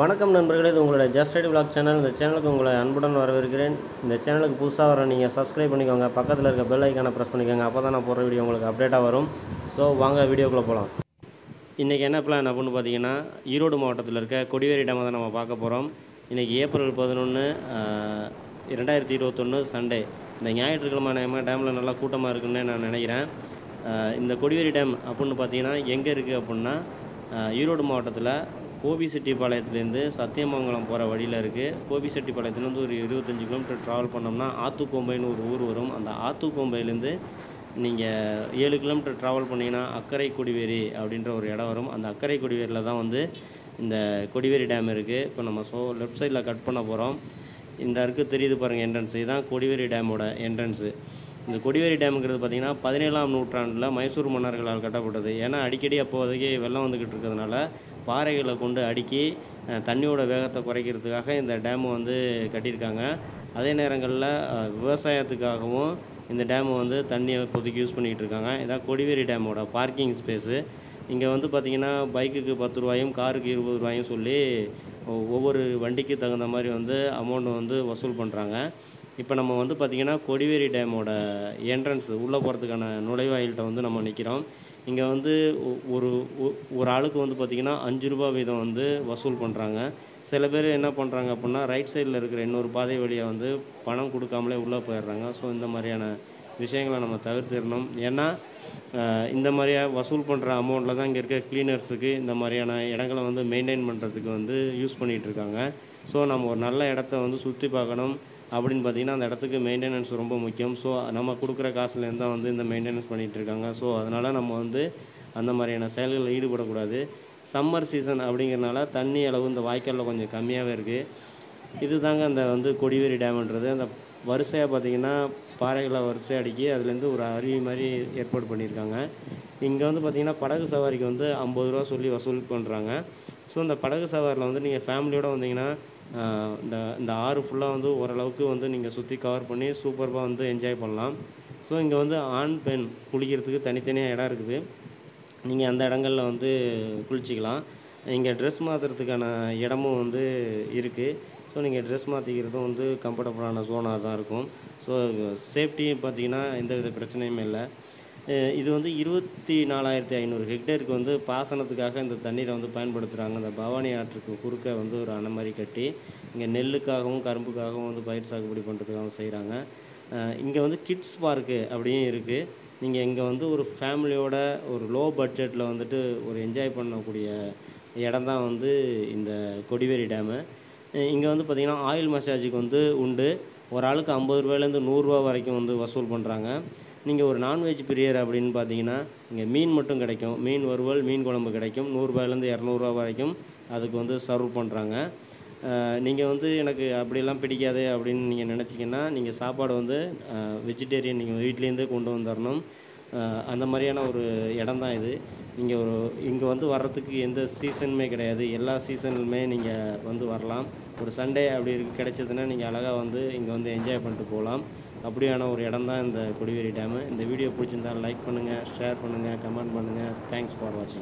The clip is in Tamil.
வணக்கம் நண்பர்களே இது உங்களோட ஜஸ்ட் ஐடி விளாக் சேனல் இந்த சேனலுக்கு உங்களை அன்புடன் வரவேற்கிறேன். இந்த சேனலுக்கு புதுசாக வர நீங்கள் சப்ஸ்கிரைப் பண்ணிக்கோங்க. பக்கத்தில் இருக்க பெல் ஐக்கானை ப்ரெஸ் பண்ணிக்கோங்க. அப்போ தான் நான் போடுற வீடியோ உங்களுக்கு அப்டேட்டாக வரும். ஸோ வாங்க வீடியோக்குள்ளே போகலாம் இன்றைக்கி என்ன பிளான் அப்படின்னு பார்த்தீங்கன்னா ஈரோடு மாவட்டத்தில் இருக்க கொடிவேரி டேமை தான் நம்ம பார்க்க போகிறோம் இன்றைக்கி ஏப்ரல் பதினொன்று ரெண்டாயிரத்தி இருபத்தொன்று சண்டே இந்த ஞாயிற்றுக்கிழமை நேரமாக டேமில் நல்லா கூட்டமாக இருக்குன்னு நான் நினைக்கிறேன். இந்த கொடிவேரி டேம் அப்படின்னு பார்த்தீங்கன்னா எங்கே இருக்குது அப்படின்னா ஈரோடு மாவட்டத்தில் கோபிசெட்டிப்பாளையத்துலேருந்து சத்தியமங்கலம் போகிற வழியில் இருக்குது கோபிசெட்டிப்பாளையத்துலேருந்து ஒரு இருபத்தஞ்சி கிலோமீட்டர் ட்ராவல் பண்ணோம்னா ஆத்துக்கோம்பைன்னு ஒரு ஊர் வரும். அந்த ஆத்துக்கோம்பையிலேருந்து நீங்கள் ஏழு கிலோமீட்டர் ட்ராவல் பண்ணிங்கன்னா அக்கரை கொடிவேரி அப்படின்ற ஒரு இடம் வரும். அந்த அக்கரை கொடிவேரியில் தான் வந்து இந்த கொடிவேரி டேம் இருக்குது இப்போ நம்ம ஸோ லெஃப்ட் சைடில் கட் பண்ண போகிறோம் இந்த இருக்குது தெரியுது பாருங்கள் என்ட்ரன்ஸ் இதுதான் கொடிவேரி டேமோட என்ட்ரன்ஸு இந்த கொடிவேரி டேமுங்கிறது பார்த்திங்கன்னா பதினேழாம் நூற்றாண்டில் மைசூர் மன்னர்களால் கட்டப்பட்டது. ஏன்னா அடிக்கடி அப்போதைக்கு வெள்ளம் வந்துக்கிட்டு இருக்கிறதுனால பாறைகளை கொண்டு அடுக்கி தண்ணியோட வேகத்தை குறைக்கிறதுக்காக இந்த டேமு வந்து கட்டியிருக்காங்க. அதே நேரங்களில் விவசாயத்துக்காகவும் இந்த டேமு வந்து தண்ணியை இப்போதைக்கு யூஸ் பண்ணிக்கிட்டு இருக்காங்க. இதான் கொடிவேரி டேமோட பார்க்கிங் ஸ்பேஸு. இங்கே வந்து பார்த்திங்கன்னா பைக்குக்கு பத்து ரூபாயும் காருக்கு இருபது ரூபாயும் சொல்லி ஒவ்வொரு வண்டிக்கு தகுந்த மாதிரி வந்து அமௌண்ட் வந்து வசூல் பண்ணுறாங்க இப்போ நம்ம வந்து பார்த்திங்கன்னா கொடிவேரி டேமோட என்ட்ரன்ஸ் உள்ளே போகிறதுக்கான நுழைவாயில்கிட்ட வந்து நம்ம நிற்கிறோம். இங்கே வந்து ஒரு ஒ- ஒரு ஆளுக்கு வந்து பார்த்திங்கன்னா அஞ்சு ரூபா வீதம் வந்து வசூல் பண்ணுறாங்க. சில பேர் என்ன பண்ணுறாங்க அப்படின்னா ரைட் சைடில் இருக்கிற இன்னொரு பாதை வழியை வந்து பணம் கொடுக்காமலே உள்ளே போயிடுறாங்க. ஸோ இந்த மாதிரியான விஷயங்களை நம்ம தவிர்த்திடணும். ஏன்னா இந்த மாதிரியா வசூல் பண்ணுற அமௌண்ட்டில் தான் இங்கே இருக்க க்ளீனர்ஸுக்கு இந்த மாதிரியான இடங்களை வந்து மெயின்டைன் பண்ணுறதுக்கு வந்து யூஸ் பண்ணிகிட்டு இருக்காங்க. ஸோ நம்ம ஒரு நல்ல இடத்த வந்து சுற்றி பார்க்கணும். அப்படின்னு பார்த்தீங்கன்னா அந்த இடத்துக்கு மெயின்டெனன்ஸ் ரொம்ப முக்கியம். ஸோ நம்ம கொடுக்குற காசுலேருந்து தான் வந்து இந்த மெயின்டெனன்ஸ் பண்ணிகிட்டு இருக்காங்க ஸோ அதனால் நம்ம வந்து அந்த மாதிரியான செயல்களில் ஈடுபடக்கூடாது. சம்மர் சீசன் அப்படிங்கிறனால தண்ணி அளவு இந்த வாய்க்காலில் கொஞ்சம் கம்மியாகவே இருக்குது இது தாங்க அந்த வந்து கொடிவேரி டேம்ன்றது. அந்த வரிசையாக பார்த்தீங்கன்னா பாறைகளை வரிசை அடுக்கி அதுலேருந்து ஒரு அருவி மாதிரி ஏற்பாடு பண்ணியிருக்காங்க. இங்கே வந்து பார்த்திங்கன்னா படகு சவாரிக்கு வந்து ஐம்பது ரூபா சொல்லி வசூல் பண்ணுறாங்க ஸோ அந்த படகு சவாரியில் வந்து நீங்கள் ஃபேமிலியோடு வந்தீங்கன்னா இந்த இந்த ஆறு ஃபுல்லாக வந்து ஓரளவுக்கு வந்து நீங்கள் சுற்றி கவர் பண்ணி சூப்பராக வந்து என்ஜாய் பண்ணலாம். ஸோ இங்கே வந்து ஆண் பெண் குளிக்கிறதுக்கு தனித்தனியாக இடம் இருக்குது. நீங்கள் அந்த இடங்களில் வந்து குளிச்சிக்கலாம். இங்கே ட்ரெஸ் மாற்றுறதுக்கான இடமும் வந்து இருக்குது ஸோ நீங்கள் ட்ரெஸ் மாற்றிக்கிறதும் வந்து கம்ஃபர்டபுளான ஜோனாக தான் இருக்கும். ஸோ சேஃப்டி பார்த்தீங்கன்னா எந்த வித பிரச்சனையுமே இல்லை. இது வந்து இருபத்தி நாலாயிரத்தி ஐநூறு ஹெக்டேருக்கு வந்து பாசனத்துக்காக இந்த தண்ணீரை வந்து பயன்படுத்துகிறாங்க இந்த பவானி ஆற்றுக்கு குறுக்க வந்து ஒரு அணை மாதிரி கட்டி இங்கே நெல்லுக்காகவும் கரும்புக்காகவும் வந்து பயிர் சாகுபடி பண்ணுறதுக்காகவும் செய்கிறாங்க இங்கே வந்து கிட்ஸ் பார்க்கு அப்படியும் இருக்குது நீங்கள் இங்கே வந்து ஒரு ஃபேமிலியோட ஒரு லோ பட்ஜெட்டில் வந்துட்டு ஒரு என்ஜாய் பண்ணக்கூடிய இடம் தான் வந்து இந்த கொடிவேரி டேமு. இங்கே வந்து பார்த்திங்கன்னா ஆயில் மசாஜுக்கு வந்து உண்டு. ஒரு ஆளுக்கு ஐம்பது ரூபாயிலேருந்து நூறுரூவா வரைக்கும் வந்து வசூல் பண்ணுறாங்க நீங்கள் ஒரு நான்வெஜ் பிரியர் அப்படின்னு பார்த்தீங்கன்னா இங்கே மீன் மட்டும் கிடைக்கும். மீன் வறுவல் மீன் குழம்பு கிடைக்கும். நூறுரூபாயிலேருந்து இரநூறுவா வரைக்கும் அதுக்கு வந்து சர்வ் பண்ணுறாங்க நீங்கள் வந்து எனக்கு அப்படியெல்லாம் பிடிக்காது அப்படின்னு நீங்கள் நினச்சிங்கன்னா நீங்கள் சாப்பாடு வந்து வெஜிடேரியன் நீங்கள் வீட்லேருந்தே கொண்டு வந்துடணும் அந்த மாதிரியான ஒரு இடம் தான் இது. நீங்கள் ஒரு இங்கே வந்து வர்றதுக்கு எந்த சீசனுமே கிடையாது. எல்லா சீசன்லுமே நீங்கள் வந்து வரலாம். ஒரு சண்டே அப்படி இருக்கு கிடைச்சதுன்னா நீங்கள் அழகாக வந்து இங்கே வந்து என்ஜாய் பண்ணிட்டு போகலாம். அப்படியான ஒரு இடம் தான் இந்த கொடிவேரி டேமு இந்த வீடியோ பிடிச்சிருந்தா லைக் பண்ணுங்கள் ஷேர் பண்ணுங்கள் கமெண்ட் பண்ணுங்கள் தேங்க்ஸ் ஃபார் வாட்சிங்